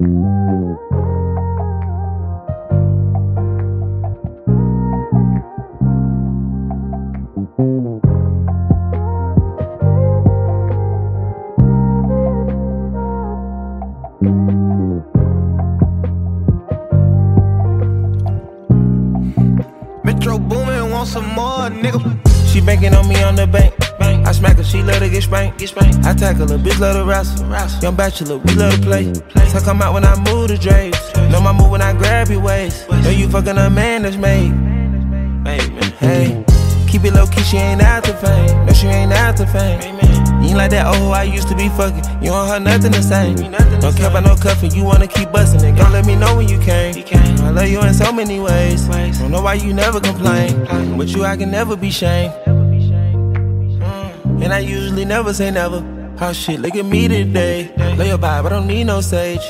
Metro Boomin, want some more, nigga. She banking on me on the bank. I smack her, she love to get spanked. Get spanked. I tackle her, bitch love to wrestle. wrestle. Young bachelor, we love to play. play. So come out when I move the drapes. Know my move when I grab your waist. Know you fucking a man that's made. Man. Hey. Keep it low key, she ain't out to fame. No, she ain't out to fame. You ain't like that oh I used to be fucking. You don't have nothing the same. Don't care about no cuffing, you wanna keep busting it. Don't let me know when you came. I love you in so many ways. Don't know why you never complain. But you, I can never be shamed. Mm. And I usually never say never. Oh shit, look at me today. Lay your vibe, I don't need no sage.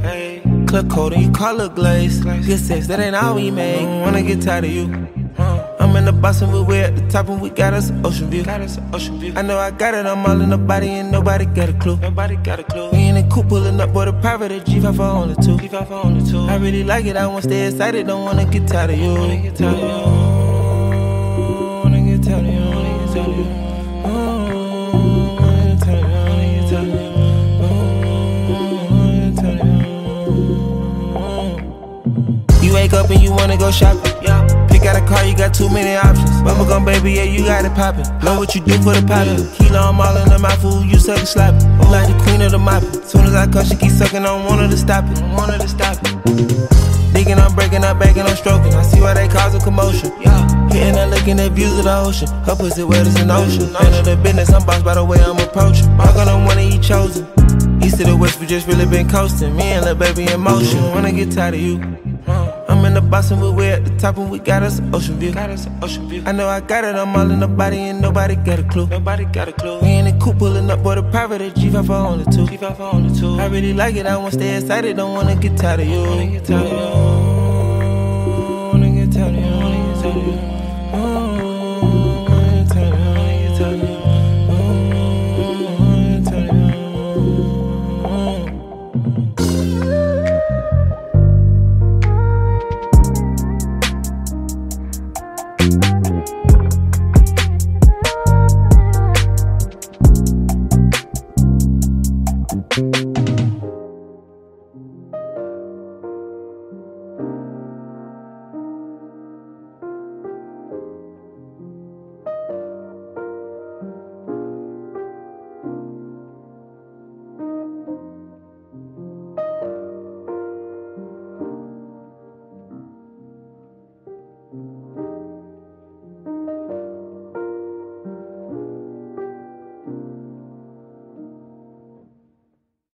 Hey, club coat and you it glaze. Good sex, that ain't all we make. Wanna get tired of you. I'm in the box and we're at the top and we got us an ocean view. Got us an ocean view. I know I got it, I'm all in the body and nobody got a clue. Nobody got a clue. We in the coupe pulling up, boy, the private at G5 for only two. G5 for only two. I really like it, I wanna stay excited, don't wanna get tired of you. Wanna get tired of you. You wanna go shopping. Yeah. Pick out a car, you got too many options. Bubblegum baby, yeah, you got it poppin'. Know what you do for the poppin'. Kilo, I'm all in the mouth, fool, you suck and slap I'm like the queen of the mop. Soon as I come, she keep sucking on one of to stop it. One of to stop it. Digging, I'm breaking, I'm backing, I'm stroking. I see why they cause a commotion. Yeah. Hitting and looking at views of the ocean. Her pussy wet as an ocean. None of the business, I'm boss by the way I'm approaching. I'm gonna wanna eat chosen. East to the west, we just really been coasting. Me and little baby in motion. Wanna get tired of you in the Boston, but we at the top and we got us an ocean view. Got us an ocean view. I know I got it, I'm all in the body and nobody got a clue. Nobody got a clue. We in the coupe pulling up, for the private G5 for only two. G5 for only two. I really like it, I wanna stay excited, don't wanna get tired of you. You. Tired of. Wanna get tired of you. Thank you.